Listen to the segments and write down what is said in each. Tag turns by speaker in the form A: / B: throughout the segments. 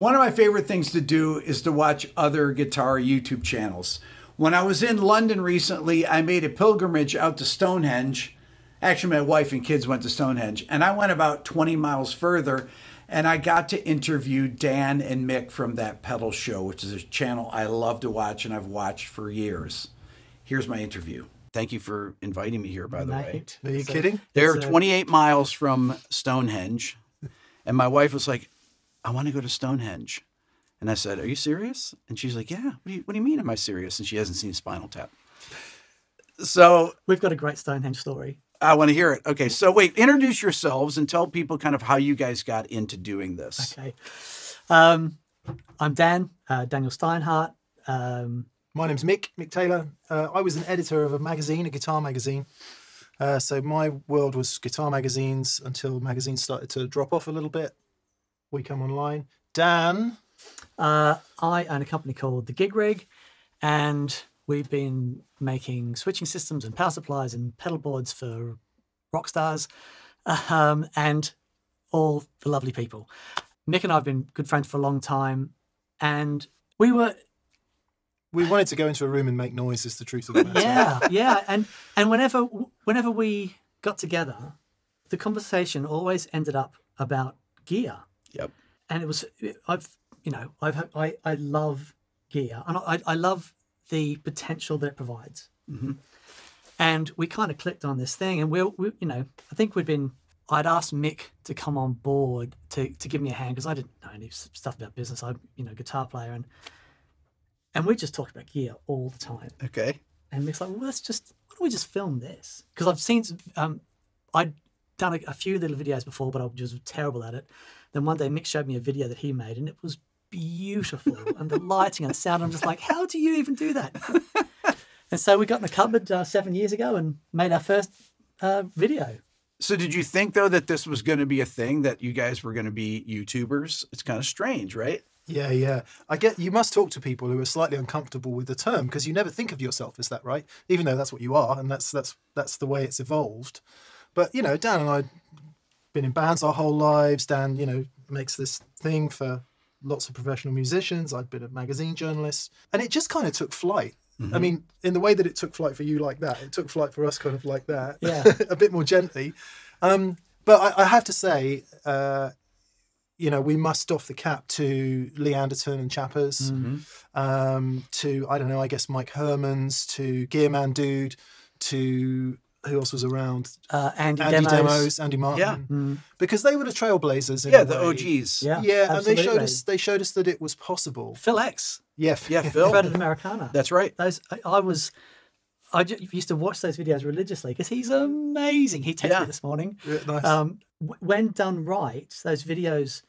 A: One of my favorite things to do is to watch other guitar YouTube channels. When I was in London recently, I made a pilgrimage out to Stonehenge. Actually, my wife and kids went to Stonehenge, and I went about 20 miles further and I got to interview Dan and Mick from that pedal show, which is a channel I love to watch and I've watched for years. Here's my interview. Thank you for inviting me here, by the way.
B: Are you so, kidding?
A: They're 28 miles from Stonehenge, and my wife was like, I want to go to Stonehenge. And I said, Are you serious? And she's like, Yeah. What do you, what do you mean, am I serious? And she hasn't seen Spinal Tap. So
C: we've got a great Stonehenge story.
A: I want to hear it. Okay. So wait, introduce yourselves and tell people kind of how you guys got into doing this.
C: Okay. Um, I'm Dan, uh, Daniel Steinhardt. Um,
B: My name's Mick, Mick Taylor. Uh, I was an editor of a magazine, a guitar magazine. Uh, so my world was guitar magazines until magazines started to drop off a little bit. We come online. Dan.
C: Uh, I own a company called The Gig Rig, and we've been making switching systems and power supplies and pedal boards for rock stars um, and all the lovely people. Mick and I have been good friends for a long time, and we were.
B: We wanted to go into a room and make noise. Is the truth of the matter?
C: Yeah, yeah, and and whenever whenever we got together, the conversation always ended up about gear.
A: Yep.
C: And it was I've you know I've I I love gear and I I love the potential that it provides. Mm-hmm. And we kind of clicked on this thing, and we're, we, you know, I think we'd been. I'd asked Mick to come on board to to give me a hand because I didn't know any stuff about business. I'm, you know, guitar player, and and we just talked about gear all the time.
A: Okay.
C: And Mick's like, well, let's just why don't we just film this? Because I've seen, um, I'd done a, a, few little videos before, but I was terrible at it. Then one day Mick showed me a video that he made, and it was beautiful, and the lighting and the sound. I'm just like, how do you even do that? and so we got in the cupboard uh, seven years ago and made our first uh, video.
A: So did you think though that this was going to be a thing that you guys were going to be YouTubers? It's kind of strange, right?
B: Yeah, yeah. I get you must talk to people who are slightly uncomfortable with the term because you never think of yourself as that, right? Even though that's what you are and that's that's that's the way it's evolved. But you know, Dan and I been in bands our whole lives. Dan, you know, makes this thing for lots of professional musicians. I'd been a magazine journalist, and it just kind of took flight. Mm-hmm. I mean, in the way that it took flight for you like that, it took flight for us kind of like that,
C: yeah,
B: a bit more gently. Um, but I, I, have to say, uh, you know, we must off the cap to Lee Anderton and Chappers, mm-hmm. um, to I don't know, I guess Mike Hermans, to Gearman Dude, to who else was around?
C: Uh, Andy,
B: Andy
C: Demos.
B: Demos. Andy Martin.
A: Yeah,
B: mm. because they were the trailblazers.
A: yeah, the OGs.
C: Yeah,
B: yeah, absolutely. and they showed us they showed us that it was possible.
C: Phil X.
B: Yeah,
A: yeah, Phil.
C: Fred Americana.
A: That's right.
C: Those I, I was. I used to watch those videos religiously because he's amazing. He texted yeah. me this morning.
B: Yeah, nice.
C: Um, when done right, those videos,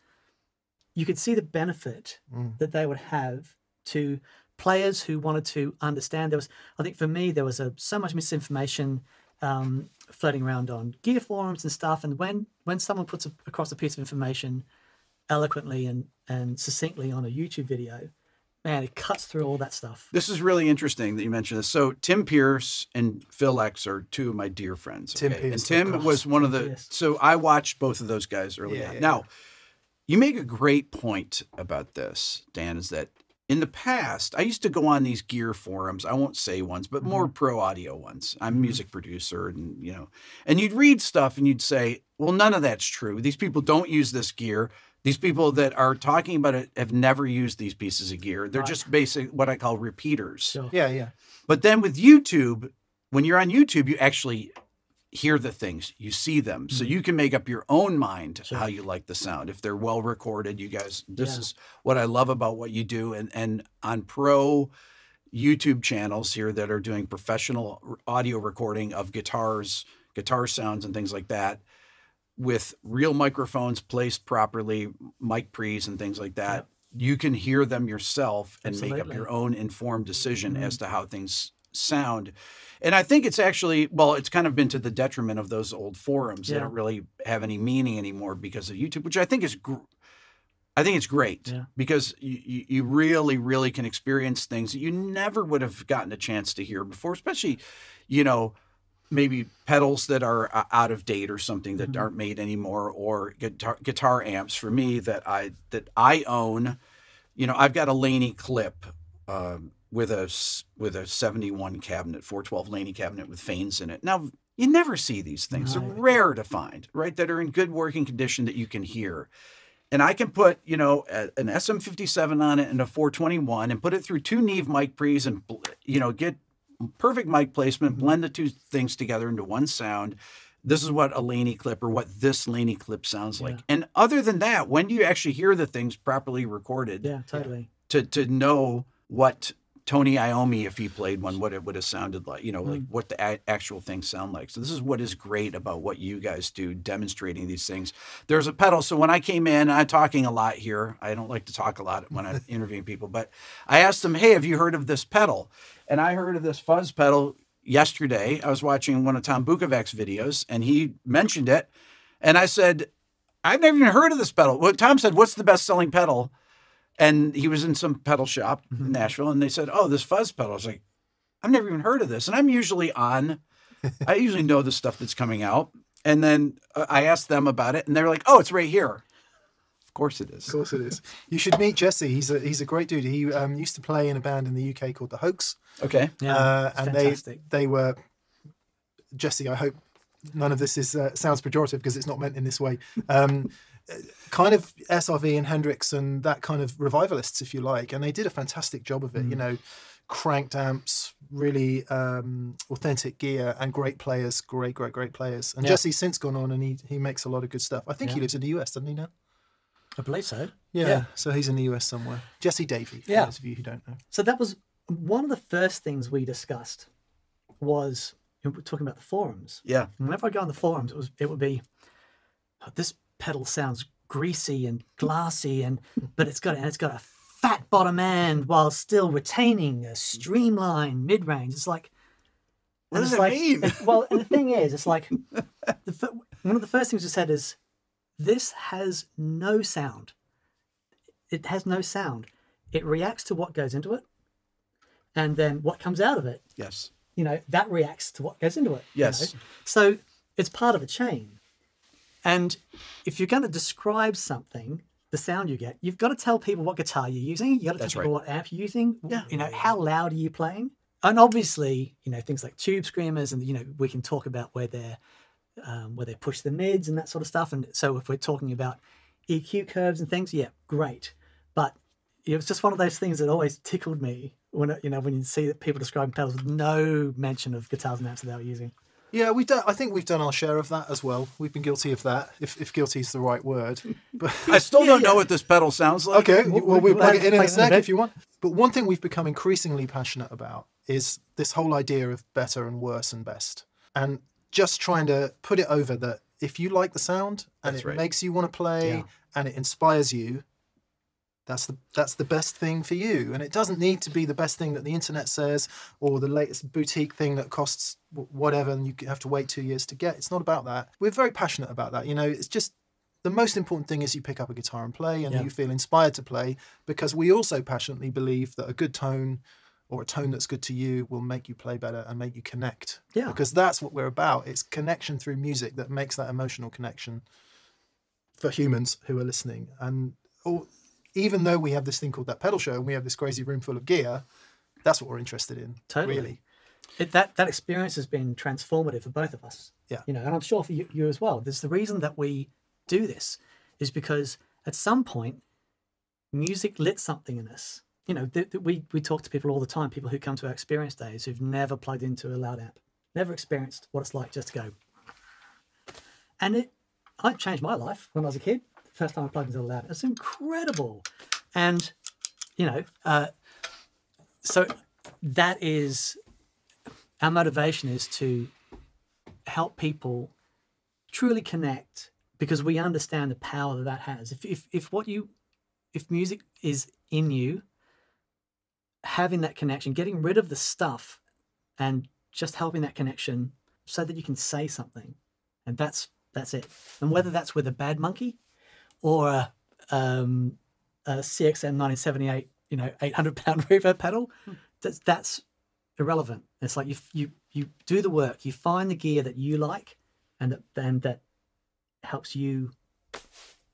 C: you could see the benefit mm. that they would have to players who wanted to understand. There was, I think, for me, there was a, so much misinformation um, floating around on gear forums and stuff. And when when someone puts a, across a piece of information eloquently and and succinctly on a YouTube video, man, it cuts through all that stuff.
A: This is really interesting that you mentioned this. So Tim Pierce and Phil X are two of my dear friends.
B: Tim okay? Pierce,
A: and Tim was one of the. Pierce. So I watched both of those guys early yeah, on. Yeah, now, you make a great point about this, Dan. Is that in the past, I used to go on these gear forums. I won't say ones, but more mm-hmm. pro audio ones. I'm a mm-hmm. music producer, and you know, and you'd read stuff and you'd say, "Well, none of that's true. These people don't use this gear. These people that are talking about it have never used these pieces of gear. They're right. just basic, what I call repeaters."
B: Sure. Yeah, yeah.
A: But then with YouTube, when you're on YouTube, you actually hear the things, you see them. Mm-hmm. So you can make up your own mind sure. how you like the sound. If they're well recorded, you guys, this yeah. is what I love about what you do. And and on pro YouTube channels here that are doing professional audio recording of guitars, guitar sounds and things like that with real microphones placed properly, mic pre's and things like that. You can hear them yourself and Absolutely. make up your own informed decision mm-hmm. as to how things sound. And I think it's actually, well, it's kind of been to the detriment of those old forums yeah. that don't really have any meaning anymore because of YouTube, which I think is, gr- I think it's great yeah. because you, you really, really can experience things that you never would have gotten a chance to hear before, especially, you know, maybe pedals that are uh, out of date or something that
C: Mm-hmm.
A: aren't made anymore, or guitar guitar amps for me that I that I own. You know, I've got a Laney Klipp um, with a with a seventy one cabinet, four twelve Laney cabinet with Fanes in it. Now you never see these things;
C: No.
A: they're rare to find, right? That are in good working condition that you can hear and I can put, you know, a- an SM57 on it and a 421 and put it through two Neve mic pre's and, you know, get perfect mic placement, mm-hmm. blend the two things together into one sound. This is what a Laney Klipp or what this Laney Klipp sounds like.
C: Yeah.
A: And other than that, when do you actually hear the things properly recorded
C: Yeah, totally.
A: to, to know what Tony Iommi, if he played one, what it would have sounded like, you know, like
C: Mm.
A: what the actual things sound like. So this is what is great about what you guys do, demonstrating these things. There's a pedal. So when I came in, I'm talking a lot here. I don't like to talk a lot when I'm interviewing people, but I asked them, "Hey, have you heard of this pedal?" And I heard of this fuzz pedal yesterday. I was watching one of Tom Bukovac's videos, and he mentioned it, and I said, "I've never even heard of this pedal." Well, Tom said, "What's the best-selling pedal?" And he was in some pedal shop in Nashville, and they said, "Oh, this fuzz pedal." I was like, "I've never even heard of this," and I'm usually on. I usually know the stuff that's coming out, and then uh, I asked them about it, and they're like, "Oh, it's right here." Of course it is.
B: Of course it is. You should meet Jesse. He's a he's a great dude. He um, used to play in a band in the UK called the Hoax,
A: Okay.
C: Yeah,
B: uh, and
C: fantastic.
B: they they were Jesse. I hope none of this is uh, sounds pejorative because it's not meant in this way. Um, kind of SRV and Hendrix and that kind of revivalists, if you like, and they did a fantastic job of it.
C: Mm.
B: You know, cranked amps, really um, authentic gear, and great players. Great, great, great players. And
C: Yeah.
B: Jesse's since gone on, and he he makes a lot of good stuff. I think he lives in the US, doesn't he now?
C: I believe so.
B: Yeah,
C: Yeah.
B: so he's in the US somewhere. Jesse Davey, for
C: Yeah.
B: those of you who don't know.
C: So that was one of the first things we discussed was you know, we're talking about the forums.
A: Yeah.
C: And whenever I go on the forums, it was it would be "Oh, this pedal sounds greasy and glassy, and but it's got and it's got a fat bottom end while still retaining a streamlined mid range. It's like
A: What does that
C: like,
A: mean?
C: it- well, and the thing is, it's like the, one of the first things we said is this has no sound. It has no sound. It reacts to what goes into it, and then what comes out of it.
A: Yes.
C: You know that reacts to what goes into it. you
A: Yes.
C: know? So it's part of a chain, and if you're going to describe something, the sound you get, you've got to tell people what guitar you're using. You got to tell
A: That's
C: people
A: right.
C: what amp you're using.
A: Yeah.
C: You know how loud are you playing, and obviously, you know things like tube screamers, and you know we can talk about where they're um, where they push the mids and that sort of stuff. And so if we're talking about EQ curves and things, yeah, great. But it was just one of those things that always tickled me when you know when you see that people describing pedals with no mention of guitars and amps that they were using.
B: Yeah, we've done. I think we've done our share of that as well. We've been guilty of that, if, if guilty is the right word. But
A: I still don't know what this pedal sounds like.
B: okay,
C: We'll-
B: well, we'll
C: we'll
B: plug it in in a
C: it in a
B: sec if you want. But one thing we've become increasingly passionate about is this whole idea of better and worse and best, and just trying to put it over that if you like the sound and
A: That's
B: it
A: right.
B: makes you want to play
C: Yeah.
B: and it inspires you, that's the that's the best thing for you. And it doesn't need to be the best thing that the internet says or the latest boutique thing that costs whatever and you have to wait two years to get. It's not about that. We're very passionate about that. You know, it's just the most important thing is you pick up a guitar and play and
C: Yeah.
B: you feel inspired to play because we also passionately believe that a good tone or a tone that's good to you will make you play better and make you connect.
C: Yeah.
B: Because that's what we're about. It's connection through music that makes that emotional connection for humans who are listening. And all, even though we have this thing called that pedal show and we have this crazy room full of gear, that's what we're interested in.
C: Totally.
B: Really.
C: It, that that experience has been transformative for both of us.
B: Yeah.
C: You know, and I'm sure for you, you as well. There's the reason that we do this is because at some point, music lit something in us. You know, th- th- we we talk to people all the time. People who come to our experience days who've never plugged into a loud amp, never experienced what it's like just to go. And it, I changed my life when I was a kid. First time I plugged into the lab. it's incredible. And you know, uh, so that is our motivation is to help people truly connect because we understand the power that that has. If, if, if what you, if music is in you, having that connection, getting rid of the stuff and just helping that connection so that you can say something. And that's, that's it. And whether that's with a bad monkey or a, um, a CXM 1978, you know, 800 pound reverb pedal, that's, that's irrelevant. It's like you you you do the work, you find the gear that you like, and that then that helps you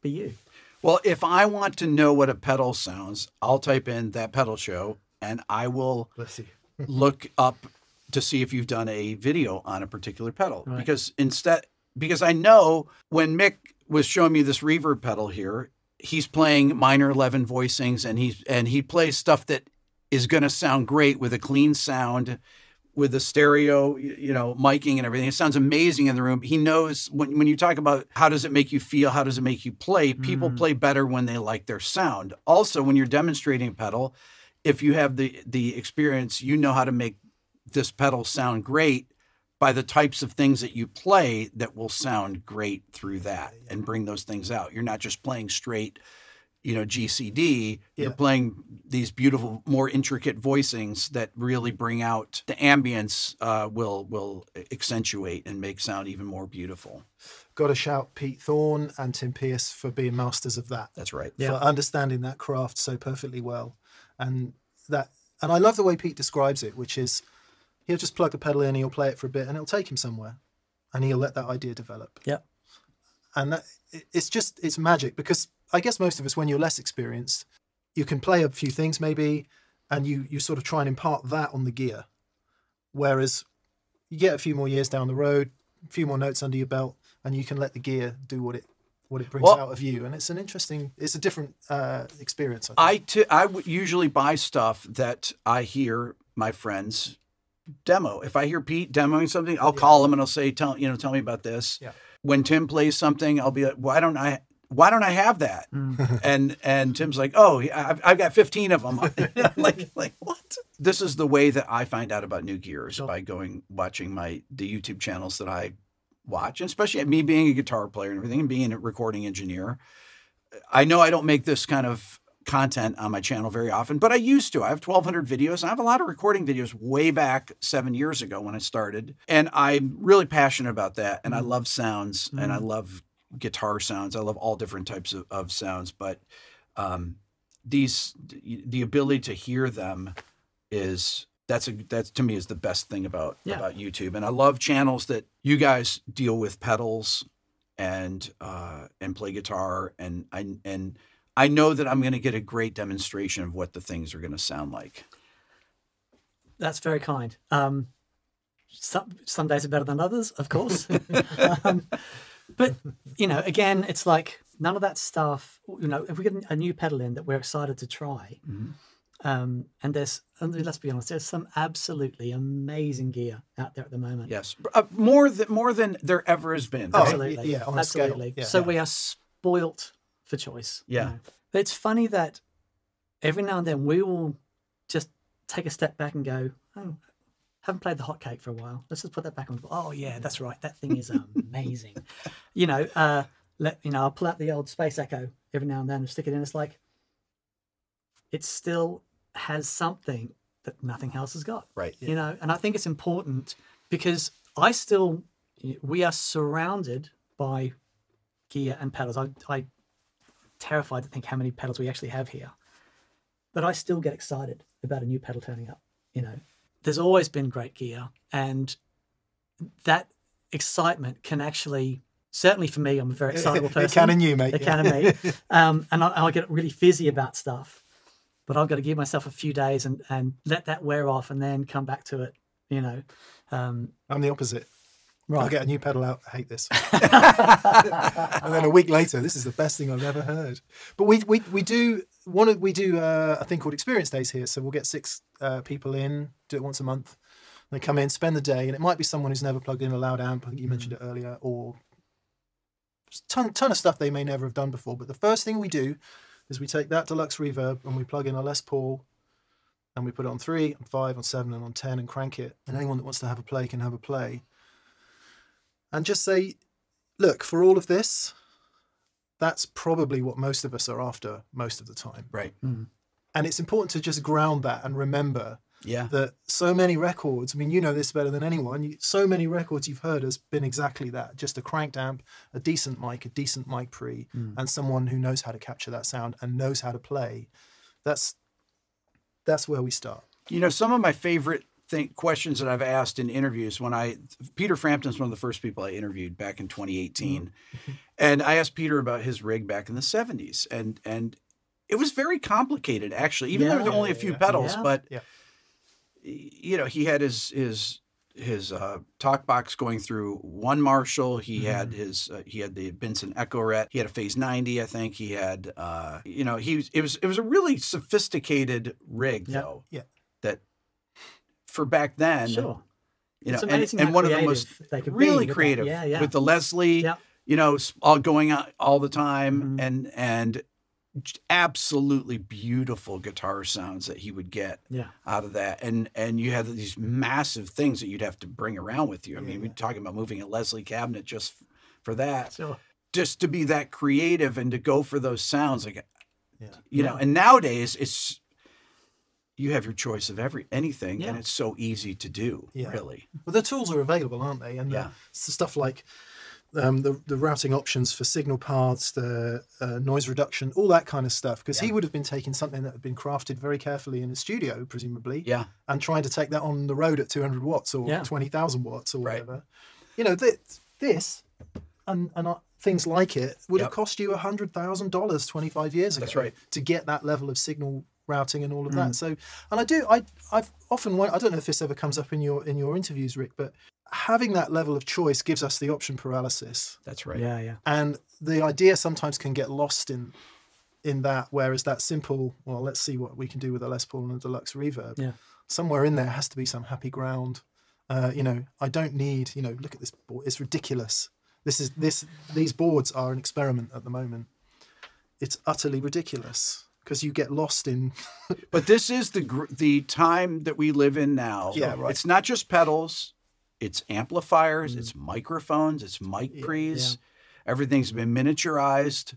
C: be you.
A: Well, if I want to know what a pedal sounds, I'll type in that pedal show and I will
B: Let's see.
A: look up to see if you've done a video on a particular pedal.
C: Right.
A: Because instead because I know when Mick was showing me this reverb pedal here, he's playing minor 11 voicings and he's and he plays stuff that is going to sound great with a clean sound with the stereo, you know, miking and everything. It sounds amazing in the room. He knows when, when you talk about how does it make you feel, how does it make you play, people mm. play better when they like their sound. Also, when you're demonstrating a pedal, if you have the the experience, you know how to make this pedal sound great by the types of things that you play that will sound great through that and bring those things out. You're not just playing straight, you know, GCD. You're playing these beautiful, more intricate voicings that really bring out the ambience. Uh, will will accentuate and make sound even more beautiful.
B: Got to shout Pete Thorne and Tim Pierce for being masters of that.
A: That's right.
C: Yeah.
B: for understanding that craft so perfectly well and that and i love the way pete describes it which is he'll just plug a pedal in and he'll play it for a bit and it'll take him somewhere and he'll let that idea develop.
C: Yeah,
B: and that it's just it's magic because i guess most of us when you're less experienced you can play a few things maybe and you you sort of try and impart that on the gear. Whereas you get a few more years down the road a few more notes under your belt and you can let the gear do what it what it brings
A: Well-
B: out of you and it's an interesting it's a different uh experience I think.
A: I t- I would usually buy stuff that I hear my friends demo. If I hear Pete demoing something, I'll call him and I'll say, "Tell you know, tell me about this."
B: Yeah.
A: When Tim plays something, I'll be like, "Why don't I? Why don't I have that?"
C: Mm.
A: and and Tim's like, "Oh, I've, I've got 15 of them." like like what? This is the way that I find out about new gears
C: Sure.
A: by going watching my the YouTube channels that I watch, and especially me being a guitar player and everything, and being a recording engineer. I know I don't make this kind of content on my channel very often, but I used to. I have 1,200 videos. I have a lot of recording videos way back seven years ago when I started. And I'm really passionate about that. And I love sounds and I love guitar sounds. I love all different types of, of sounds. But um, these, the ability to hear them is. That's a that's to me is the best thing about
C: Yeah.
A: about YouTube, and I love channels that you guys deal with pedals and uh, and play guitar, and I and I know that I'm going to get a great demonstration of what the things are going to sound like.
C: That's very kind. Um, some some days are better than others, of course. um, but you know, again, it's like none of that stuff. You know, if we get a new pedal in that we're excited to try, um, and there's and let's be honest, there's some absolutely amazing gear out there at the moment.
A: Yes, uh, more than more than there ever has been.
B: Oh,
A: right?
C: absolutely,
B: yeah, on a scale,
C: absolutely.
B: yeah.
C: so
B: Yeah.
C: we are spoilt for choice. you
A: Yeah.
C: know. It's funny that every now and then we will just take a step back and go, oh, haven't played the hotcake for a while. Let's just put that back on. Oh yeah, that's right. That thing is amazing. you know, uh, let you know. I'll pull out the old Space Echo every now and then and stick it in. It's like it still has something that nothing else has got
A: Right.
C: you know and i think it's important because i still we are surrounded by gear and pedals i i terrified to think how many pedals we actually have here but i still get excited about a new pedal turning up you know there's always been great gear and that excitement can actually certainly for me i'm a very excitable person
B: it can in you mate
C: it
B: yeah.
C: can in me. Um, and I, I get really fizzy about stuff. But I've got to give myself a few days and, and let that wear off and then come back to it, you know. Um,
B: i'm the opposite i'll get a new pedal out. I hate this. And then a week later this is the best thing i've ever heard. But we we, we do one of we do uh, a thing called experience days here. So we'll get six uh, people in do it once a month. They come in spend the day and it might be someone who's never plugged in a loud amp I think you mentioned it earlier or ton, ton of stuff they may never have done before. But the first thing we do is we take that deluxe reverb and we plug in a les paul and we put it on three on five on seven and on ten and crank it. And anyone that wants to have a play can have a play and just say look for all of this that's probably what most of us are after most of the time.
A: Right. Hmm.
B: and it's important to just ground that and remember
A: Yeah.
B: that so many records i mean you know this better than anyone you, so many records you've heard has been exactly that just a cranked amp a decent mic a decent mic pre hmm. and someone who knows how to capture that sound and knows how to play. That's that's where we start.
A: You know, some of my favorite think questions that I've asked in interviews when I Peter Frampton's one of the first people I interviewed back in 2018,
C: Mm-hmm.
A: and I asked Peter about his rig back in the 70s, and and it was very complicated actually. Even though there were only a few
B: yeah.
A: pedals,
C: Yeah.
A: but
B: Yeah.
A: you know he had his his his uh, talk box going through one Marshall. He had
C: Mm-hmm.
A: his uh, he had the Binson Echorec. He had a Phase 90, I think. He had uh, you know he was it was it was a really sophisticated rig
C: Yeah.
A: though.
B: Yeah.
A: That for back then,
C: Sure.
A: you know, and, and one of the most
C: creative they could be
A: really creative
C: Yeah, yeah.
A: with the Leslie,
C: Yeah.
A: you know, all going out all the time
C: Mhm.
A: and and absolutely beautiful guitar sounds that he would get
C: Yeah.
A: out of that. And and you had these massive things that you'd have to bring around with you. I
B: Yeah,
A: mean,
B: yeah.
A: we're talking about moving a Leslie cabinet just for that.
C: Sure.
A: Just to be that creative and to go for those sounds like you know, and nowadays it's you have your choice of every anything and it's so easy to do,
B: Yeah.
A: really.
B: Well, the tools are available, aren't they? And
A: Yeah.
B: stuff like um, the the routing options for signal paths, the uh, noise reduction, all that kind of stuff. Because he would have been taking something that had been crafted very carefully in a studio, presumably,
A: Yeah.
B: and trying to take that on the road at 200 watts or
C: Yeah.
B: 20,000 watts or
A: Right.
B: whatever. You know, th- this and and uh, things like it would have cost you hundred thousand dollars 25 years ago.
A: That's right.
B: To get that level of signal routing and all of
A: Mm.
B: that. So, and I do, I I've often I don't know if this ever comes up in your in your interviews, Rick, but having that level of choice gives us the option paralysis
A: That's right.
C: Yeah, yeah.
B: and the idea sometimes can get lost in in that whereas that simple well let's see what we can do with a les paul and a deluxe reverb
C: Yeah.
B: somewhere in there has to be some happy ground uh, you know i don't need you know look at this board it's ridiculous this is this these boards are an experiment at the moment it's utterly ridiculous because you get lost in
A: But this is the gr- the time that we live in now.
B: Yeah, right.
A: It's not just pedals, it's amplifiers, mm-hmm. it's microphones, it's mic
B: Yeah,
A: pre's. Everything's been miniaturized.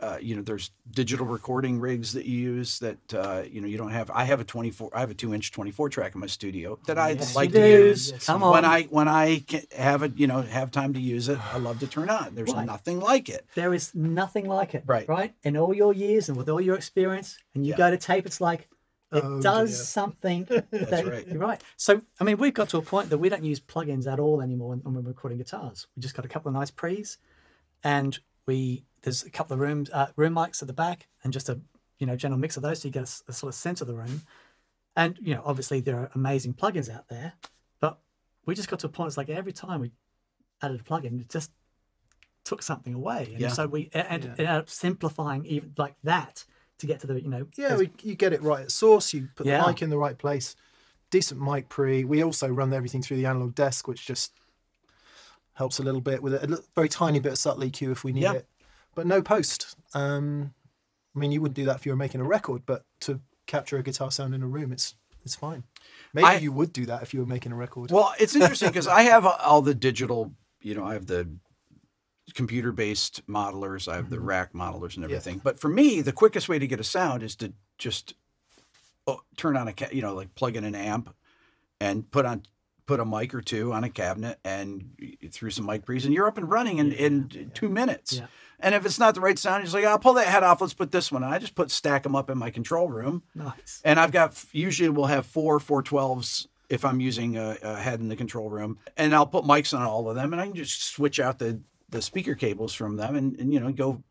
A: Uh, you know, there's digital recording rigs that you use that uh, you know you don't have. I have a 24. I have a two inch 24 track in my studio that I
C: Yes,
A: like to
C: do.
A: use
B: Yes,
C: Come
B: you
C: on.
A: when I when I can have it. You know, have time to use it. I love to turn on. There's
C: Right.
A: nothing like it.
C: There is nothing like it.
A: Right.
C: Right. In all your years and with all your experience, and you
A: Yeah.
C: go to tape, it's like it
B: Oh,
C: does
B: dear.
C: something. that,
A: right.
C: You're right. So, I mean, we've got to a point that we don't use plugins at all anymore when, when we're recording guitars. We just got a couple of nice pre's, and we there's a couple of rooms uh, room mics at the back, and just a you know general mix of those, so you get a sort of sense of the room. And you know, obviously there are amazing plugins out there, but we just got to a point. It's like every time we added a plugin, it just took something away, and
A: Yeah.
C: so we and
B: Yeah.
C: ended up simplifying even like that to get to the you know
B: Yeah, we, you get it right at source. You put
C: Yeah.
B: the mic in the right place. Decent mic pre. We also run everything through the analog desk, which just helps a little bit with a, a very tiny bit of subtle EQ if we need
A: Yeah.
B: it. But no post. Um, I mean, you wouldn't do that if you were making a record, but to capture a guitar sound in a room, it's it's fine. Maybe
A: I-
B: you would do that if you were making a record.
A: Well, it's interesting because I have all the digital, you know, I have the computer based modelers, I have the rack modelers and everything. But for me, the quickest way to get a sound is to just oh, turn on a, you know, like plug in an amp and put on put a mic or two on a cabinet and through some mic pre's and you're up and running in, in two minutes.
C: Yeah.
A: And if it's not the right sound, you're like, I'll pull that head off. Let's put this one. on. I just put stack them up in my control room.
C: nice.
A: And I've got usually we'll have four 412s if I'm using a, a head in the control room, and I'll put mics on all of them, and I can just switch out the the speaker cables from them, and, and you know go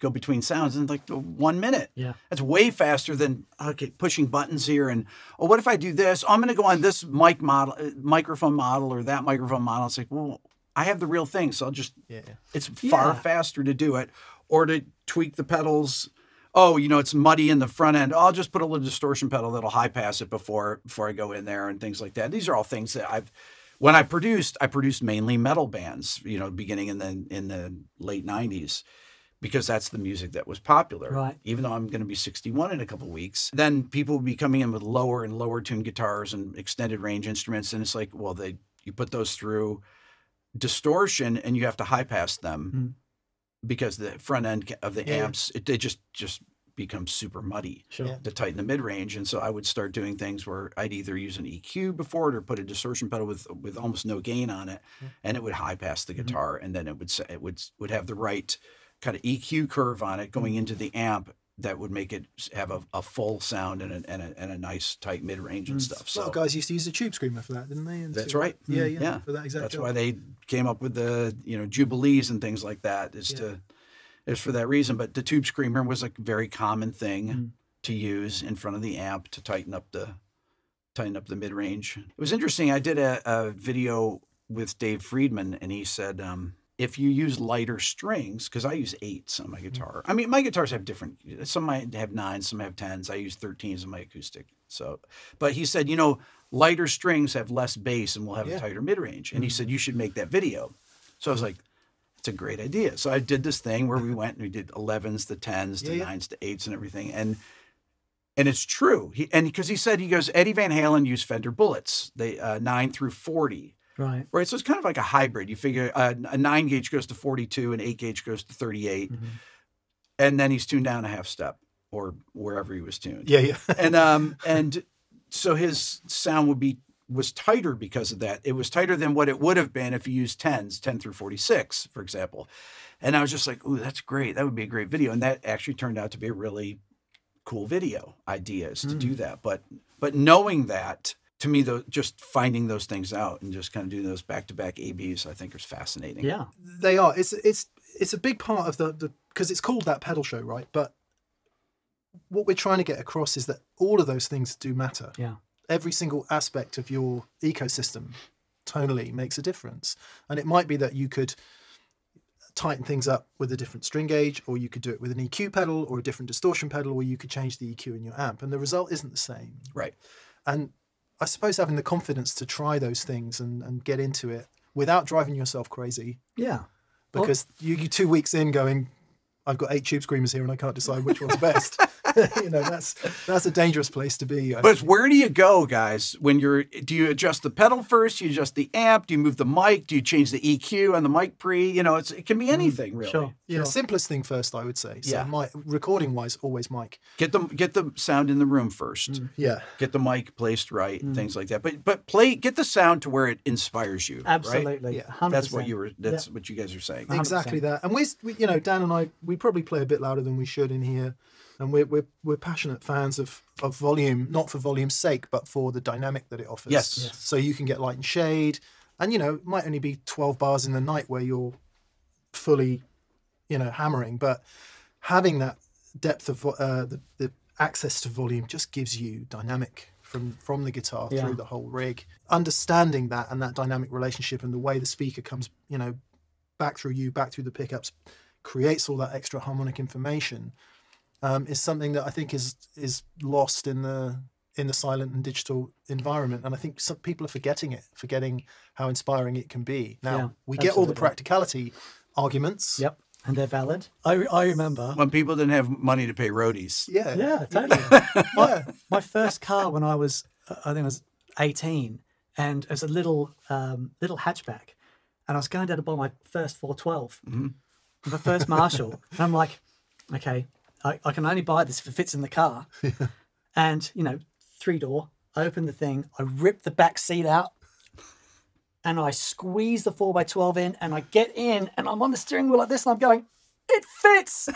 A: go between sounds in like one minute.
C: Yeah.
A: That's way faster than okay pushing buttons here and oh what if I do this? Oh, I'm going to go on this mic model, uh, microphone model, or that microphone model. It's like well. I have the real thing, so I'll just
B: yeah.
A: it's far
C: Yeah.
A: faster to do it or to tweak the pedals oh you know it's muddy in the front end i'll just put a little distortion pedal that'll high pass it before before i go in there and things like that these are all things that i've when i produced i produced mainly metal bands you know beginning in the in the late 90s because that's the music that was popular
C: Right.
A: even though i'm going to be 61 in a couple weeks then people will be coming in with lower and lower tuned guitars and extended range instruments and it's like well they you put those through distortion and you have to high pass them hmm. because the front end of the
B: Yeah.
A: amps it, they just just become super muddy
C: Sure.
A: To tighten the mid range and so I would start doing things where I'd either use an EQ before it or put a distortion pedal with with almost no gain on it and it would high pass the mm-hmm. guitar and then it would sa- it would would have the right kind of EQ curve on it going into the amp that would make it have a, a full sound and a, and a, and a nice tight mid range and stuff.
B: A lot
A: So
B: of guys used to use a tube screamer for that, didn't they? And
A: That's
B: to-
A: right.
B: Yeah,
A: Mm.
B: yeah,
A: Yeah.
B: For that exact
A: that's
B: job.
A: why they came up with the you know jubilees and things like that is to is for that reason. But the tube screamer was a very common thing
B: Mm.
A: to use in front of the amp to tighten up the tighten up the mid range. It was interesting. I did a, a video with Dave Friedman, and he said um, if you use lighter strings, because I use eights on my guitar. I mean, my guitars have different. Some might have nines, some have tens. I use thirteens on my acoustic. So, but he said, you know, lighter strings have less bass and will have
B: Yeah.
A: a tighter mid range.
B: Mm-hmm.
A: And he said you should make that video. So I was like, it's a great idea. So I did this thing where we went and we did 11s to 10s to
B: Yeah, yeah.
A: 9s to 8s and everything. And and it's true. He and because he said he goes Eddie Van Halen used Fender bullets, they uh, 9 through 40.
C: Right.
A: Right. So it's kind of like a hybrid. You figure uh, a 9 gauge goes to 42 an 8 gauge goes to 38.
C: Mm-hmm.
A: And then he's tuned down a half step or wherever he was tuned
B: Yeah, yeah.
A: and um and so his sound would be was tighter because of that. It was tighter than what it would have been if you used tens, 10 through 46, for example. And I was just like, ooh, that's great. That would be a great video. And that actually turned out to be a really cool video ideas to do that. But but knowing that to me though just finding those things out and just kind of doing those back to back ABs I think is fascinating.
C: Yeah.
B: they are. It's it's it's a big part of the the because it's called that pedal show, right? But what we're trying to get across is that all of those things do matter.
C: Yeah.
B: Every single aspect of your ecosystem tonally makes a difference, and it might be that you could tighten things up with a different string gauge, or you could do it with an EQ pedal or a different distortion pedal, or you could change the EQ in your amp, and the result isn't the same.
A: Right.
B: And I suppose having the confidence to try those things and, and get into it without driving yourself crazy
C: Yeah. Well-
B: because you, you two weeks in going i've got eight tube screamers here and i can't decide which one's best you know that's that's a dangerous place to be I
A: But
B: think.
A: where do you go, guys? When you're, do you adjust the pedal first? Do you adjust the amp? Do you move the mic? Do you change the EQ on the mic pre? You know, it's it can be mm, anything really.
C: Sure.
B: Yeah
C: sure.
B: simplest thing first i would say so
A: Yeah.
B: my recording wise always mic
A: Get the get the sound in the room first.
C: Mm.
B: yeah
A: Get the mic placed right, things like that. But but play get the sound to where it inspires you. right?
C: Absolutely.
B: Yeah.
C: 100%.
A: That's what you were. That's what you guys are saying.
C: 100%.
B: exactly that and we, we you know dan and i we probably play a bit louder than we should in here and we're, we're, we're passionate fans of, of volume not for volume's sake but for the dynamic that it offers
A: Yes. Yes.
B: so you can get light and shade and you know it might only be 12 bars in the night where you're fully you know hammering but having that depth of uh, the, the access to volume just gives you dynamic from from the guitar
C: Yeah.
B: through the whole rig. Understanding that and that dynamic relationship and the way the speaker comes you know back through you back through the pickups creates all that extra harmonic information um, is something that I think is is lost in the in the silent and digital environment. And I think some people are forgetting it forgetting how inspiring it can be. Now
C: Yeah,
B: we get all the practicality arguments.
C: Yep. And they're valid. I, I remember.
A: When people didn't have money to pay roadies.
B: yeah
C: Yeah, totally.
B: yeah
C: my first car when I was, uh, I think I was 18, and it was a little um, little hatchback, and I was going down to buy my first 412, my first Marshall, and I'm like, okay, I, I can only buy this if it fits in the car, and you know, three door, I open the thing, I rip the back seat out. And I squeeze the 4x12 in and I get in and I'm on the steering wheel like this and I'm going, it fits!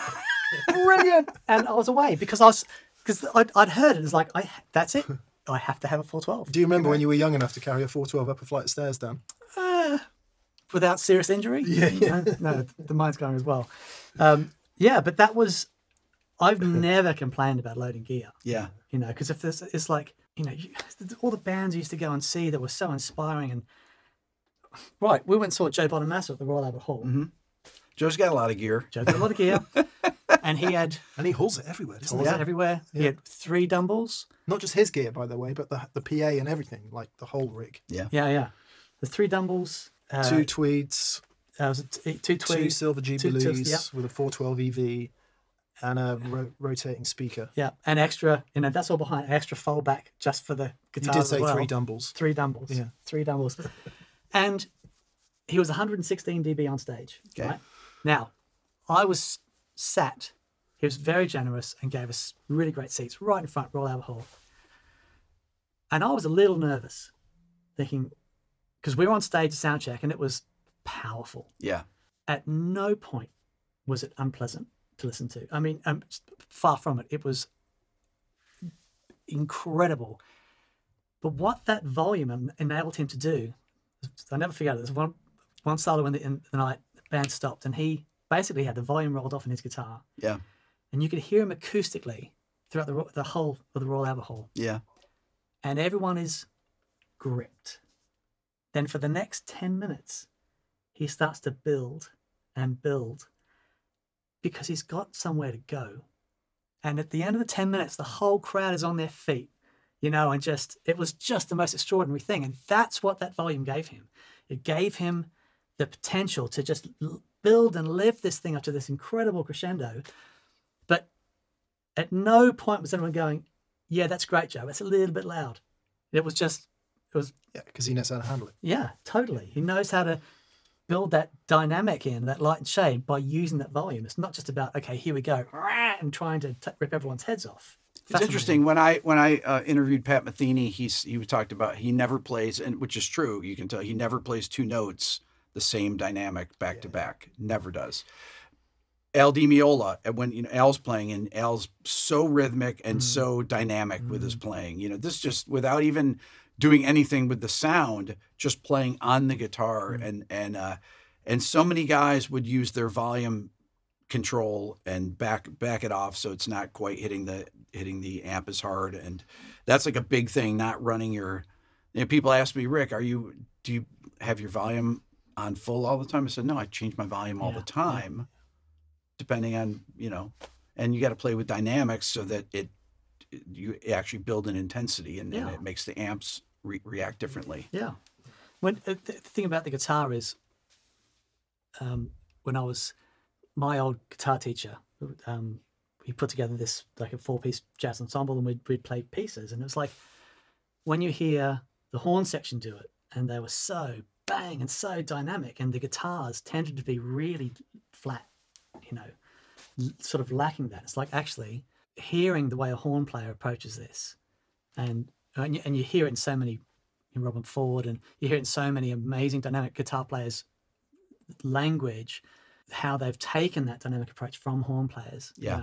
C: Brilliant! And i was away because i was because I'd, I'd heard it it's like i that's it. I have to have a 412
B: do you remember when you were young enough to carry a 412 up a flight of stairs Dan? down
C: without serious injury? Yeah, no, no the mind's going as well. Um, yeah but that was i've never complained about loading gear.
A: Yeah.
C: you know because if there's it's like you know you, all the bands I used to go and see that were so inspiring and right we went and saw joe bonamassa at the royal albert hall
A: Joe's got a lot of gear.
C: Joe's got a lot of gear and he had
B: and he hauls it everywhere doesn't
C: was
B: he?
C: it everywhere he had three Dumbles
B: not just his gear by the way but the, the PA and everything like the whole rig
C: Yeah, yeah. Yeah. The three Dumbles, uh,
B: two tweeds
C: uh, was it t- two
B: two
C: tweeds,
B: silver
C: two-
B: jubilees
C: yeah.
B: with a 412 EV and a ro- rotating speaker
C: yeah, and extra. You know, that's all behind extra foldback just for the guitar.
B: you
C: guitar.
B: did say
C: as well.
B: three Dumbles
C: Three Dumbles.
B: Yeah.
C: three Dumbles, and he was 116 dB on stage.
A: Okay.
C: Right now, I was sat. He was very generous and gave us really great seats right in front, Royal Albert Hall. And I was a little nervous, thinking because we were on stage to sound check and it was powerful.
A: Yeah.
C: at no point was it unpleasant. to listen to. I mean, um, far from it. It was incredible. But what that volume enabled him to do, I never forget it. There's one one solo in the, in the night, the band stopped, and he basically had the volume rolled off in his guitar,
A: Yeah.
C: and you could hear him acoustically throughout the the whole of the Royal Albert Hall,
A: Yeah.
C: and everyone is gripped. Then for the next ten minutes, he starts to build and build because he's got somewhere to go. And at the end of the 10 minutes, the whole crowd is on their feet, you know, and just, it was just the most extraordinary thing. And that's what that volume gave him. It gave him the potential to just build and lift this thing up to this incredible crescendo. But at no point was anyone going, yeah, that's great, Joe. It's a little bit loud. It was just, it was
B: Yeah, because he knows how to handle it.
C: yeah, totally. He knows how to build that dynamic in, that light and shade by using that volume. It's not just about, okay, here we go, and trying to t- rip everyone's heads off.
A: It's interesting when I when I uh, interviewed Pat Metheny, he's he talked about he never plays, and which is true. You can tell he never plays two notes the same dynamic back to back. Never does. Al Di Meola, and when you know Al's playing, and Al's so rhythmic and so dynamic with his playing. You know, this just without even doing anything with the sound, just playing on the guitar, and and uh, and so many guys would use their volume control and back back it off so it's not quite hitting the hitting the amp as hard. And that's like a big thing not running your you know, people ask me rick are you do you have your volume on full all the time? I said no i change my volume all
C: Yeah,
A: the time depending on you know and you got to play with dynamics so that it you actually build an intensity and, and it makes the amps re- react differently.
C: Yeah. When uh, the the thing about the guitar is, um, when I was my old guitar teacher, um, he put together this like a four-piece jazz ensemble, and we'd we'd play pieces, and it was like when you hear the horn section do it, and they were so bang and so dynamic, and the guitars tended to be really flat, you know, sort of lacking that. It's like actually hearing the way a horn player approaches this, and and you, and you hear it in so many in Robben Ford, and you hear it in so many amazing dynamic guitar players' language, how they've taken that dynamic approach from horn players. you
A: Yeah.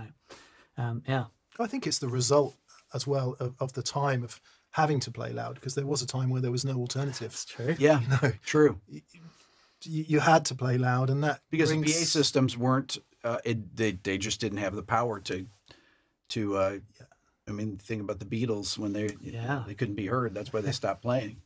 C: know. Um, yeah.
B: I think it's the result as well of, of the time of having to play loud because there was a time where there was no alternatives.
C: True.
A: yeah
B: No,
A: true
B: you, you had to play loud, and that
A: because
B: brings,
A: the PA systems weren't uh, it, they they just didn't have the power to to uh, I mean think about the Beatles when they
C: Yeah.
A: they couldn't be heard that's why they stopped playing.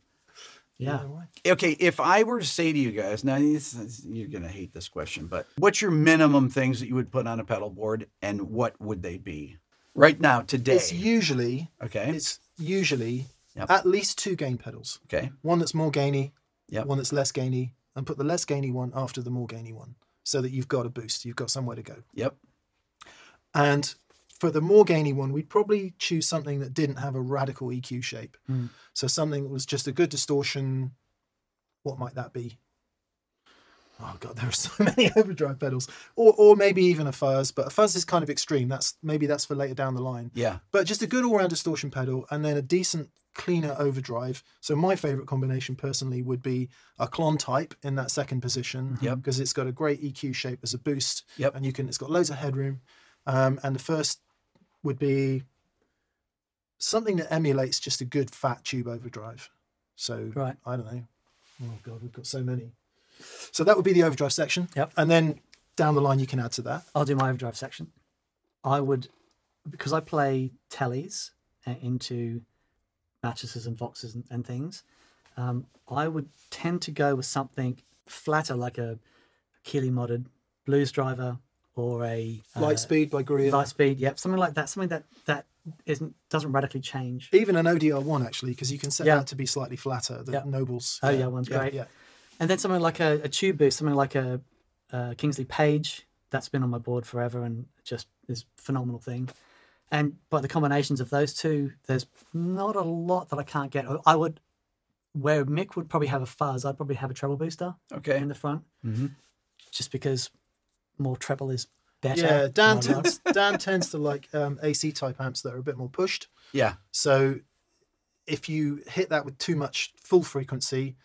C: Yeah.
A: Okay, if I were to say to you guys now this is- you're gonna hate this question, but what's your minimum things that you would put on a pedal board, and what would they be right now today?
B: It's usually
A: okay,
B: it's usually
A: Yep.
B: at least two gain pedals.
A: okay,
B: One that's more gainy,
A: Yep.
B: one that's less gainy, and put the less gainy one after the more gainy one, so that you've got a boost. You've got somewhere to go.
A: yep,
B: And for the more gainy one, we'd probably choose something that didn't have a radical EQ shape.
C: Mm.
B: So something that was just a good distortion. What might that be? Oh god, there are so many overdrive pedals, or or maybe even a fuzz. But a fuzz is kind of extreme. That's maybe that's for later down the line.
A: yeah,
B: But just a good all-round distortion pedal, and then a decent cleaner overdrive. So my favorite combination personally would be a Klon type in that second position
A: Yep.
B: because it's got a great EQ shape as a boost.
A: Yep.
B: And you can it's got loads of headroom. Um, and the first would be something that emulates just a good fat tube overdrive. So
C: Right.
B: I don't know. Oh god, we've got so many. So that would be the overdrive section.
C: Yep.
B: And then down the line you can add to that.
C: I'll do my overdrive section. I would, because I play tellies uh, into Matchlesses and voxes and, and things, um, I would tend to go with something flatter like a Keeley modded blues driver or a uh,
B: Lightspeed by Greer.
C: light speed. Yep, something like that. Something that that isn't doesn't radically change.
B: Even an ODR one actually, because you can set
C: Yeah.
B: that to be slightly flatter. The
C: Yeah.
B: Nobels.
C: Oh, yeah, one's
B: yeah,
C: great.
B: Yeah.
C: And then something like a, a tube boost, something like a, a Kingsley Page. That's been on my board forever and just is a phenomenal thing. And by the combinations of those two, there's not a lot that I can't get. I would, where Mick would probably have a fuzz, I'd probably have a treble booster
A: okay,
C: in the front,
A: Mhm.
C: just because more treble is better.
B: Yeah, Dan tends Dan tends to like um, AC type amps that are a bit more pushed.
A: yeah,
B: So if you hit that with too much full frequency,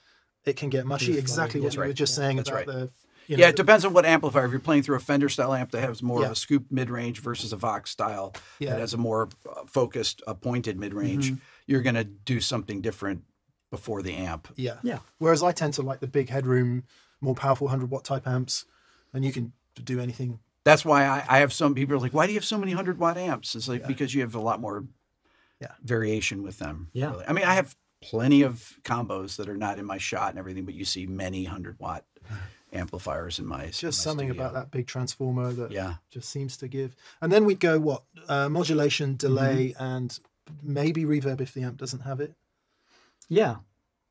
B: it can get mushy. Exactly
C: flowy,
B: what
C: yeah.
B: you were
A: right.
B: just saying
A: That's
B: about
A: right.
B: the You
A: yeah, it depends on what amplifier. If you're playing through a Fender style amp that has more of a scoop mid range versus a Vox style
B: Yeah.
A: that has a more uh, focused, uh, pointed mid range, you're going to do something different before the amp.
B: yeah.
C: Yeah.
B: Whereas I tend to like the big headroom, more powerful 100 watt type amps, and you can do anything.
A: That's why I, I have some people are like, why do you have so many 100 watt amps? It's like because you have a lot more
B: Yeah.
A: variation with them.
C: Yeah.
A: really. I mean, I have plenty of combos that are not in my shot and everything, but you see many 100 watt amplifiers in my.
B: Just
A: in my
B: something
A: studio.
B: about that big transformer that
A: Yeah.
B: just seems to give. And then we'd go what uh, modulation, delay,
A: Mm-hmm.
B: and maybe reverb if the amp doesn't have it.
C: Yeah.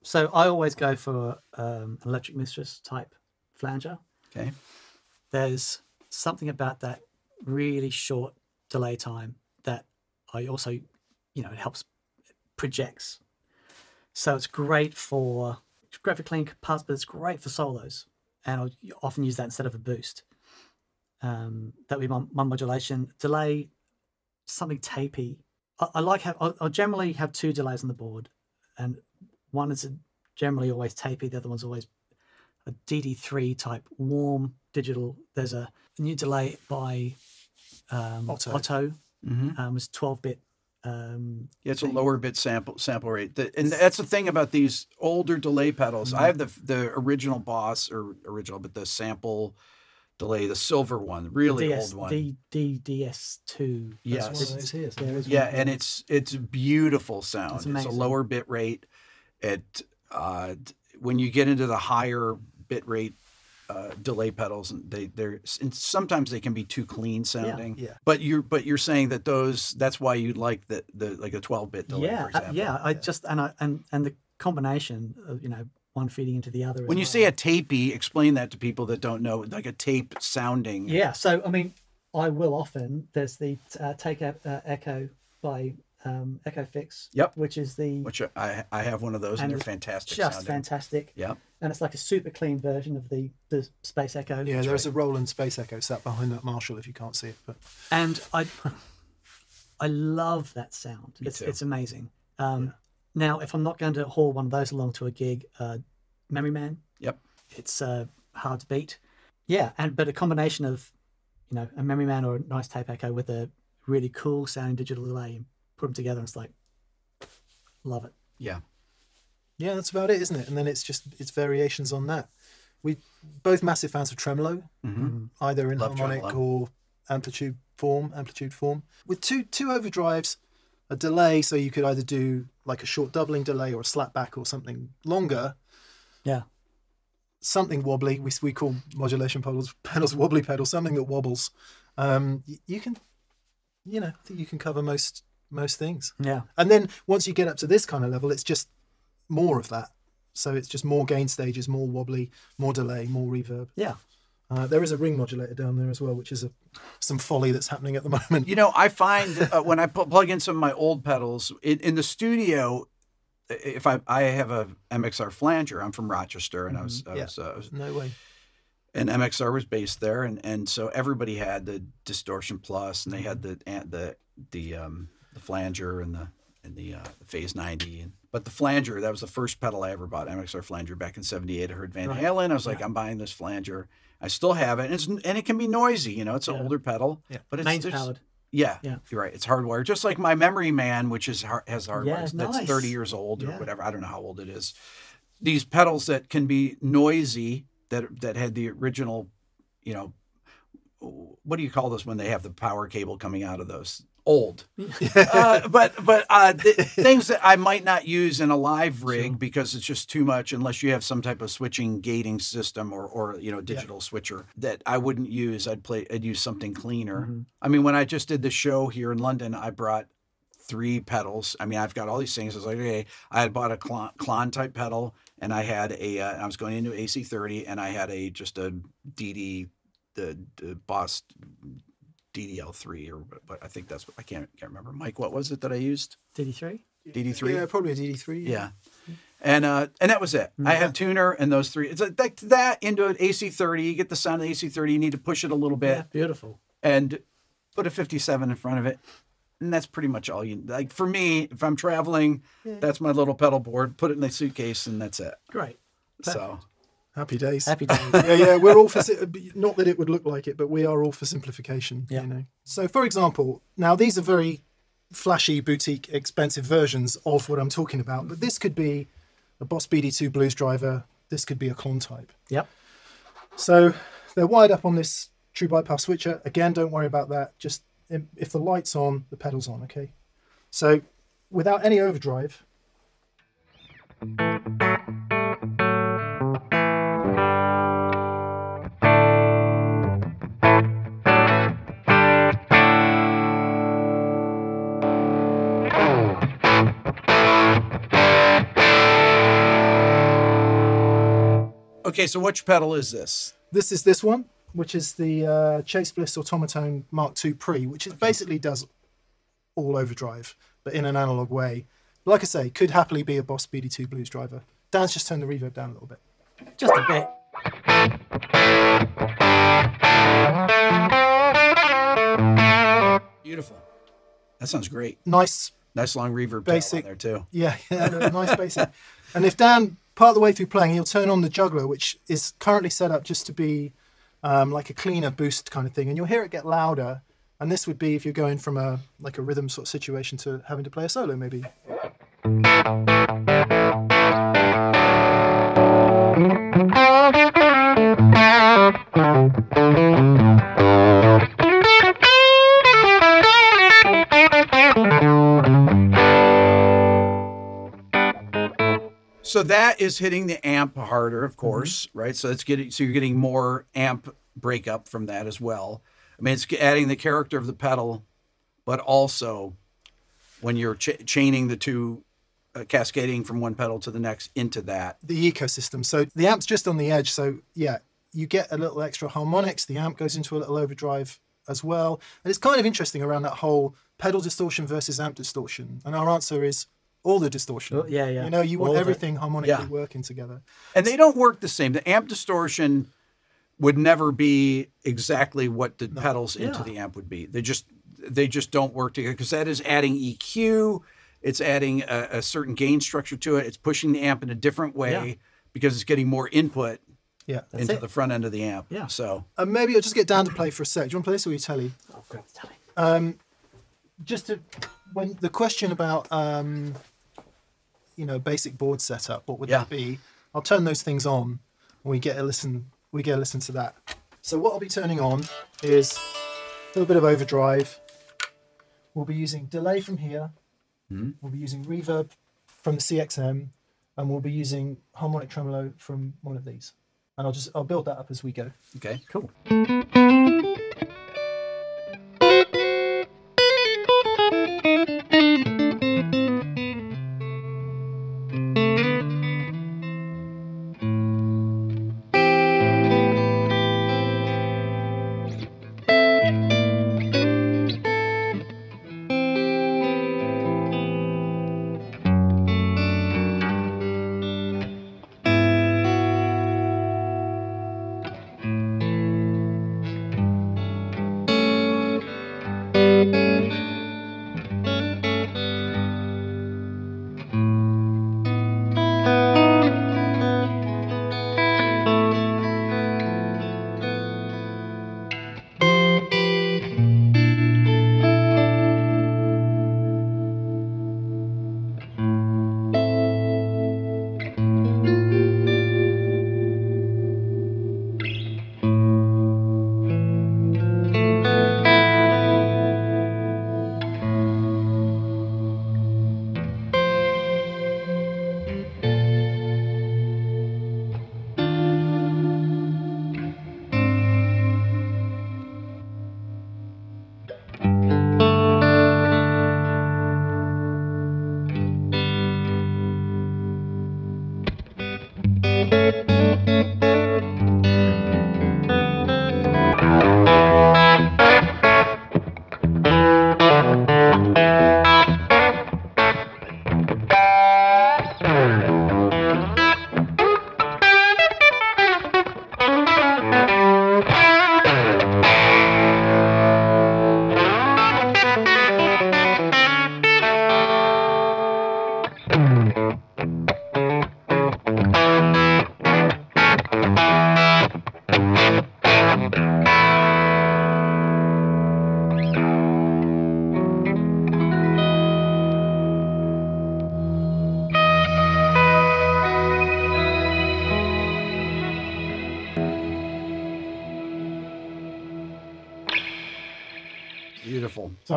C: So I always go for um, an electric mistress type flanger.
A: Okay.
C: There's something about that really short delay time that I also, you know, it helps projects. So it's great for for clean parts, but it's great for solos, and I'll often use that instead of a boost. Um, that would be my, my modulation delay, something tapy. I, I like have I'll, I'll generally have two delays on the board, and one is generally always tapy. The other one's always a DD3 type warm digital. There's a new delay by um,
B: Otto.
C: Otto.
A: Mhm.
C: Um, was 12 bit. Um,
A: Yeah, it's a lower bit sample sample rate, The- and that's the thing about these older delay pedals.
B: Mm-hmm.
A: I have the the original Boss or original, but the sample delay, the silver one, really
C: DS,
A: old one.
C: D, D, DS2.
A: Yes.
B: That's one of here.
A: Yeah, and it's it's beautiful sound.
C: It's
A: It's, a lower bit rate. It uh, when you get into the higher bit rate uh, delay pedals, and they they're and sometimes they can be too clean sounding.
B: yeah. yeah.
A: But you're but you're saying that those that's why you'd like the the like a 12 bit delay.
C: yeah,
A: for
C: uh,
A: example.
C: yeah. I just and I and and the combination of you know one feeding into the other.
A: When you
C: well.
A: say a tapey, explain that to people that don't know, like a tape sounding.
C: Yeah, so I mean, I will often. There's the uh, Tape uh, Echo by um, EchoFix.
A: Yep.
C: Which is the
A: Which I I have one of those and,
C: And
A: they're fantastic
C: just
A: sounding.
C: fantastic.
A: Yep.
C: And it's like a super clean version of the the Space Echo.
B: Yeah, there's a Roland Space Echo sat behind that Marshall if you can't see it. But
C: and I I love that sound. it's
A: too.
C: it's amazing. Um, Now, if I'm not going to haul one of those along to a gig, uh, Memory Man,
A: Yep.
C: it's uh, hard to beat. Yeah, and but a combination of you know a Memory Man or a nice tape echo with a really cool sounding digital delay, and put them together, and it's like love it.
A: Yeah.
B: yeah, that's about it, isn't it? And then it's just it's variations on that. We both massive fans of tremolo,
A: hmm
B: either in
A: Love
B: harmonic
A: tremolo.
B: or amplitude form, amplitude form. With two two overdrives, a delay, so you could either do like a short doubling delay or a slapback or something longer.
C: Yeah,
B: something wobbly. We, we call modulation pedals pedals wobbly pedals. Something that wobbles. Um, y- you can, you know, I think you can cover most most things.
C: yeah,
B: And then once you get up to this kind of level, it's just more of that. So it's just more gain stages, more wobbly, more delay, more reverb.
C: yeah.
B: Uh, there is a ring modulator down there as well, which is a some folly that's happening at the moment.
A: You know, I find uh, when I plug in some of my old pedals in, in the studio, if I I have a MXR flanger, I'm from Rochester, and I was, I
B: Yeah.
A: was, uh, was
B: No way.
A: and MXR was based there, and and so everybody had the distortion plus, and they had the the the um the flanger and the and the uh, phase 90 and but the flanger that was the first pedal i ever bought mxr flanger back in 78 i heard van
C: Right.
A: halen i was like i'm buying this flanger i still have it and, it's, and it can be noisy you know it's an
C: Yeah.
A: older pedal
B: Yeah.
A: but it's there's-
C: powered.
A: yeah,
C: Yeah.
A: you're right. It's hardwired, just like my Memory Man, which is har- has hardwire.
C: Yeah,
A: that's 30 years old or whatever. I don't know how old it is. These pedals that can be noisy, that that had the original, you know, what do you call this when they have the power cable coming out of those? Old, uh, but but uh, th- things that I might not use in a live rig because it's just too much unless you have some type of switching gating system or or you know digital switcher that I wouldn't use. I'd play. I'd use something cleaner.
C: Mm-hmm.
A: I mean, when I just did the show here in London, I brought three pedals. I mean, I've got all these things. I was like, okay, I had bought a Klon, Klon type pedal, and I had a. Uh, I was going into AC30, and I had a just a DD, the, the Boss DDL3 or but I think that's what I can't can't remember. Mike, what was it that I used?
C: DD3.
A: DD3.
B: Yeah, probably a DD3.
A: Yeah. And uh, and that was it. I
C: Mm-hmm.
A: had tuner and those three. It's like that, that into an AC30. You get the sound of the AC30. You need to push it a little bit
C: Yeah, beautiful.
A: and put a 57 in front of it. And that's pretty much all you like. For me, if I'm traveling, that's my little pedal board. Put it in the suitcase, and that's it.
C: Great.
A: So
B: Happy days.
C: Happy days.
B: yeah, yeah. We're all for not that it would look like it, but we are all for simplification.
C: Yeah.
B: You know. So, for example, now these are very flashy, boutique, expensive versions of what I'm talking about, but this could be a Boss BD2 Blues driver. This could be a Klon type.
C: Yep.
B: So they're wired up on this true bypass switcher. Again, don't worry about that. Just if the light's on, the pedal's on. Okay. So without any overdrive.
A: Okay, so which pedal is this?
B: This is this one, which is the uh, Chase Bliss Automatone Mark II Pre, which is basically does all overdrive, but in an analog way. Like I say, could happily be a Boss BD2 Blues driver. Dan's just turned the reverb down a little bit.
C: Just a bit.
A: Beautiful. That sounds great.
B: Nice,
A: Nice long reverb
B: Basic.
A: there too.
B: yeah, yeah nice basic. And if Dan, part of the way through playing, you'll turn on the juggler, which is currently set up just to be um, like a cleaner boost kind of thing, and you'll hear it get louder. And this would be if you're going from a like a rhythm sort of situation to having to play a solo, maybe.
A: So that is hitting the amp harder, of course, right? So it's getting so you're getting more amp breakup from that as well. I mean, it's adding the character of the pedal, but also when you're ch- chaining the two, uh, cascading from one pedal to the next into that.
B: the ecosystem. So the amp's just on the edge. So yeah, you get a little extra harmonics. The amp goes into a little overdrive as well. And it's kind of interesting around that whole pedal distortion versus amp distortion. And our answer is all the distortion.
C: Oh, yeah, yeah.
B: You know, you want
C: All it.
B: everything harmonically
A: Yeah.
B: working together.
A: And they don't work the same. The amp distortion would never be exactly what the pedals into the amp would be. They just they just don't work together because that is adding EQ. It's adding a, a certain gain structure to it. It's pushing the amp in a different way
C: Yeah.
A: because it's getting more input
B: Yeah.
A: into
C: it.
A: the front end of the amp.
C: Yeah.
A: So
B: And maybe I'll just get Dan to play for a sec. Do you want to play this or you telly?
C: Oh, grab the telly.
B: just to when the question about um you know basic board setup what would
A: Yeah.
B: that be? I'll turn those things on and we get a listen we get a listen to that. So what i'll be turning on is a little bit of overdrive. We'll be using delay from here. Hmm. We'll be using reverb from the cxm and we'll be using harmonic tremolo from one of these. And i'll just i'll build that up as we go.
A: Okay.
C: Cool.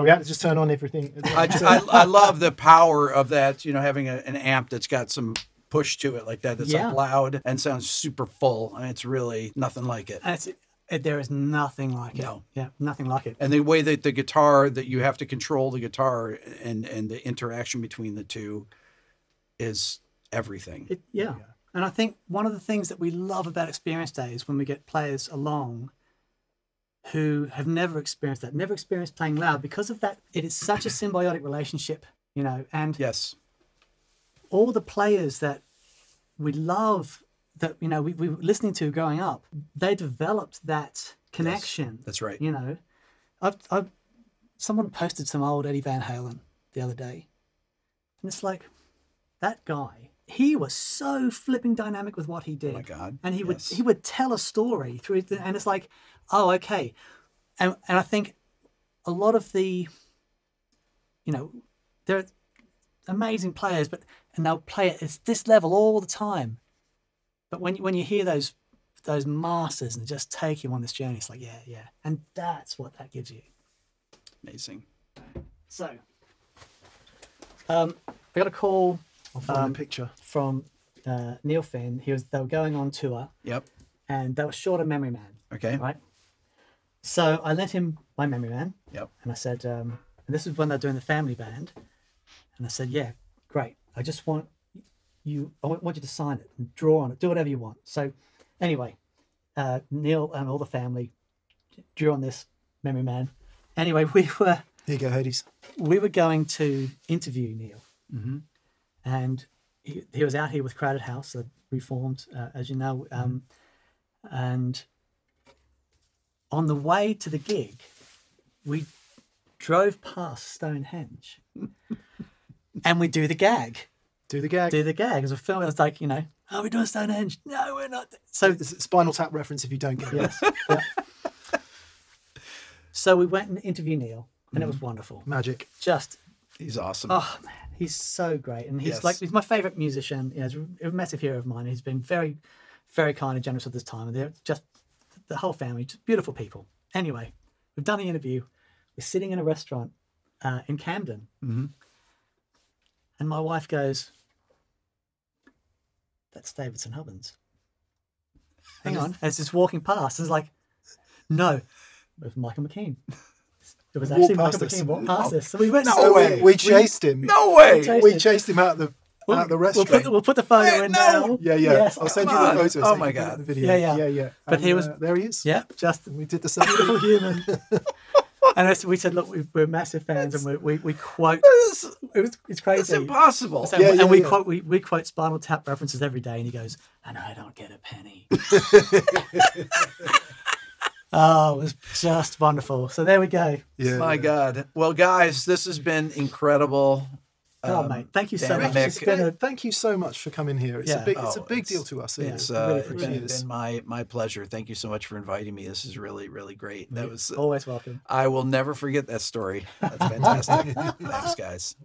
B: We had to just turn on everything.
A: I, I, I love the power of that. You know, having a, an amp that's got some push to it like that. That's
C: Yeah.
A: like loud and sounds super full. And it's really nothing like it.
C: And it's, it, there is nothing like it.
A: No.
C: Yeah, nothing like it.
A: And the way that the guitar that you have to control the guitar and and the interaction between the two is everything.
C: It, yeah. And I think one of the things that we love about experience days when we get players along who have never experienced that, never experienced playing loud, because of that, it is such a symbiotic relationship, you know, and
A: yes.
C: all the players that we love that, you know, we, we were listening to growing up, they developed that connection.
A: That's right.
C: You know, I've, I've, someone posted some old Eddie Van Halen the other day, and it's like, that guy, he was so flipping dynamic with what he did.
A: Oh my God,
C: And he would he would tell a story through it, and it's like, oh, okay. And and I think a lot of the, you know, they're amazing players, but and they'll play it at this level all the time. But when when you hear those those masters and just take you on this journey, it's like, yeah, yeah, and that's what that gives you.
A: Amazing.
C: So, um, I got a call
B: I'll find
C: um,
B: a picture.
C: from uh, Neil Finn. He was they were going on tour,
A: Yep.
C: and they were short of Memory Man,
A: Okay.
C: right? So I lent him my Memory Man,
A: Yep.
C: and I said, um, and this is when they're doing the family band, and I said, yeah, great. I just want you, I want you to sign it and draw on it, do whatever you want. So, anyway, uh, Neil and all the family drew on this Memory Man. Anyway, we were
B: Here you go, Hades.
C: we were going to interview Neil,
A: Mhm.
C: And he, he was out here with Crowded House, that reformed, uh, as you know, um, and on the way to the gig, we drove past Stonehenge, and we do the gag,
B: Do the gag.
C: do the gag as a film. It was like, you know, are we doing Stonehenge? No, we're not. So
B: It's a Spinal Tap reference if you don't get it.
C: yes, yeah. So we went and interviewed Neil, and it was wonderful.
B: Magic.
C: Just
A: He's awesome.
C: Oh man, he's so great, and he's
A: Yes.
C: like he's my favorite musician. You know, he's a massive hero of mine. He's been very, very kind and generous with his time, and they're just the whole family, just beautiful people. Anyway, we've done the interview. We're sitting in a restaurant uh, in Camden,
A: Mhm.
C: and my wife goes, "That's David St. Hubbins." Hang on, as it's walking past, and it's like, "No, it was Michael McKean." It was actually
B: past
C: Michael. McKean walked past us. So we went.
A: No
B: So
A: way.
B: we, we chased him.
A: no way.
C: chased-
B: We chased him out of the
C: We'll,
B: out of the
C: we'll
B: restaurant.
C: put we'll put the photo
A: Wait,
C: in
A: no.
C: now.
B: yeah, yeah.
C: Yes.
B: I'll send you
A: Come
B: the photo.
A: Oh
B: you
A: my
B: can put it in
A: God.
B: The video.
C: Yeah, yeah.
B: yeah, yeah.
C: But
B: And,
C: he was-
B: uh, there. He is.
C: Yeah, just
B: And we did the same.
C: beautiful human. and as we said, look, we, we're massive fans, and we, we, we quote.
A: This
C: It was it's crazy.
A: It's impossible.
C: So-
B: Yeah,
C: and
B: yeah,
C: we
B: yeah.
C: quote we, we quote Spinal Tap references every day, and he goes, "And I don't get a penny." oh, it was just wonderful. So there we go.
B: Yeah.
A: My God. Well, guys, this has been incredible.
C: Oh,
A: Um,
C: mate, thank you so much. It's been a
B: Thank you so much for coming here. It's
C: Yeah.
B: a big, it's a
A: Oh,
B: big
A: it's-
B: deal to us.
C: yeah.
A: It's
C: it
A: uh,
C: really
A: it's
C: appreciate
A: been, been my my pleasure. Thank you so much for inviting me. This is really really great. That was
C: always welcome.
A: I will never forget that story. That's fantastic. Thanks, guys.